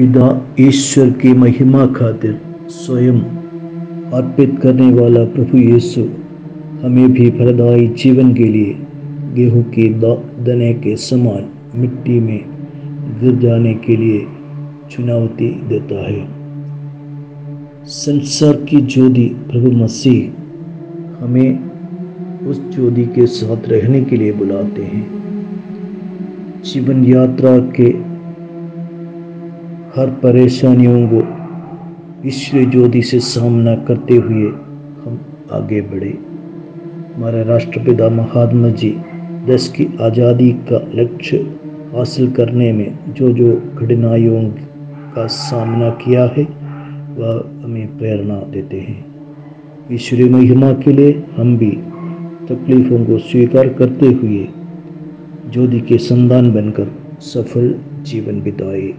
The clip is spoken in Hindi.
पिता ईश्वर की महिमा खातिर स्वयं अर्पित करने वाला प्रभु यीशु हमें भी फलदायी जीवन के लिए गेहूँ के दने के समान मिट्टी में गिर जाने के लिए चुनौती देता है। संसार की ज्योति प्रभु मसीह हमें उस ज्योति के साथ रहने के लिए बुलाते हैं। जीवन यात्रा के हर परेशानियों को ईश्वरीय ज्योति से सामना करते हुए हम आगे बढ़े। हमारे राष्ट्रपिता महात्मा जी देश की आज़ादी का लक्ष्य हासिल करने में जो जो कठिनाइयों का सामना किया है, वह हमें प्रेरणा देते हैं। ईश्वरी महिमा के लिए हम भी तकलीफ़ों को स्वीकार करते हुए ज्योति के संदान बनकर सफल जीवन बिताए।